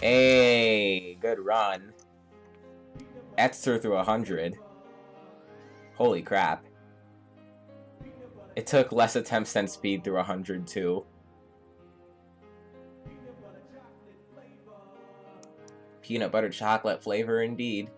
Hey, good run. Etzer through 100. Holy crap. It took less attempts than speed through 100 too. Peanut butter chocolate flavor indeed.